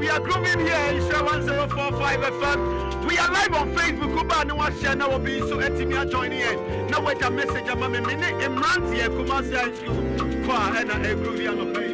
Nhyira 1045 FM. We are live on Facebook. Kuba one share now be so etimi join in. Now wait a message ama me me ne Imranti e Kumasi High School. Kwa and a groovy and a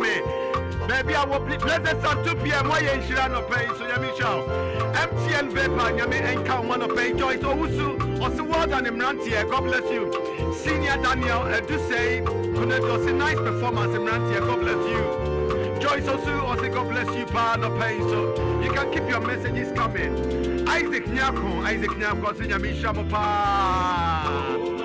me baabi a wɔ blessed sun 2 pm wɔyɛ nhyira nɔpɛ yi so nyame hyɛ wo mtn vapa nyame ɛnka wo ma nɔpɛ yi joyce. Owusu ɔse well done mmeranteɛ god bless you. Senior daniel adusɛi konadu ɔse nice performance? Mmeranteɛ god bless you. Joyce oh, Osu also oh, God bless you, Pa no pay. So you can keep your messages coming. Isaac Nyako, Isaac Nyako, Senior Mishamo Pa.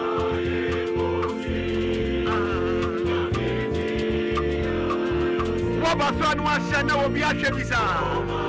Waba so anu ahyɛ na obi ahwɛ bi saa.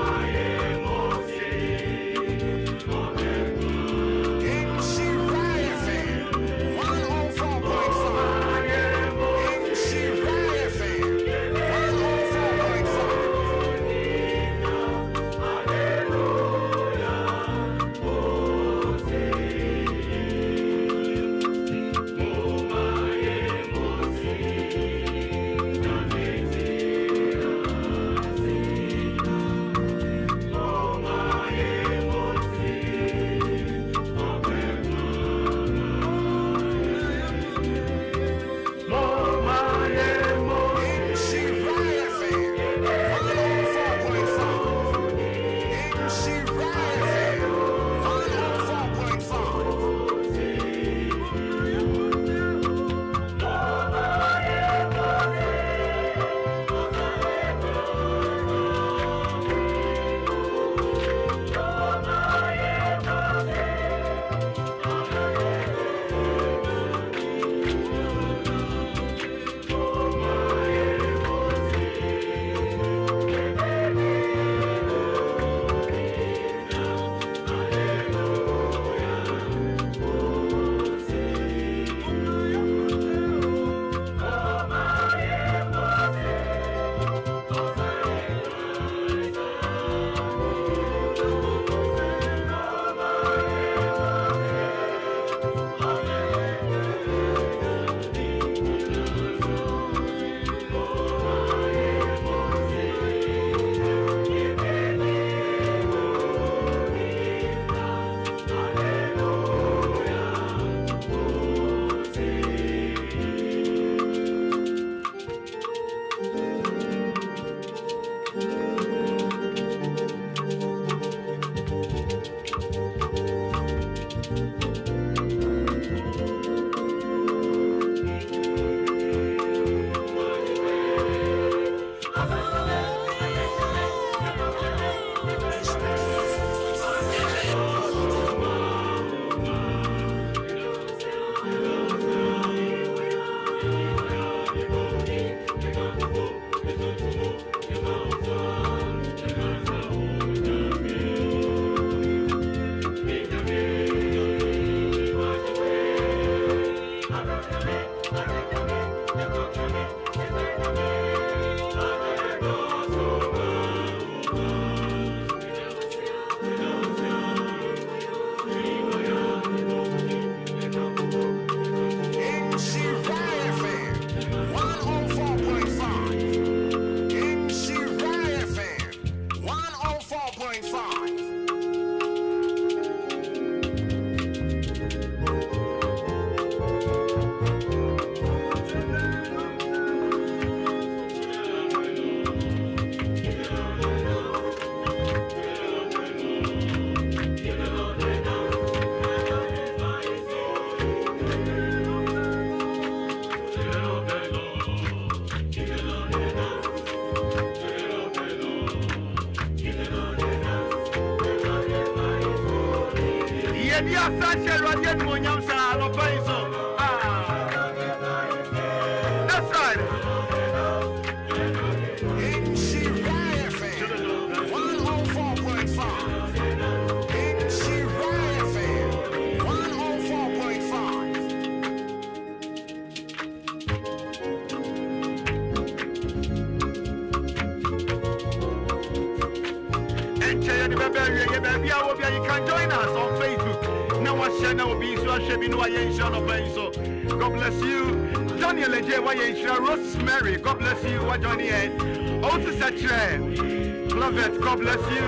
Ethiopia, you can join us on Facebook. Now I share now be so shall be no ayension so. God bless you. Johnny Leje Wayensia Rosemary, God bless you, what Johnny oh, is. Also Satre, Clovet, God bless you.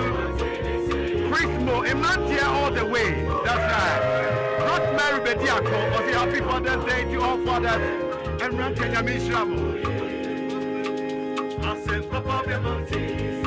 Chrismo, Emantia all the way. That's right. Rosemary Bediako, was also happy Father's Day to all fathers. And Rantia Yamishramo. I said, Papa,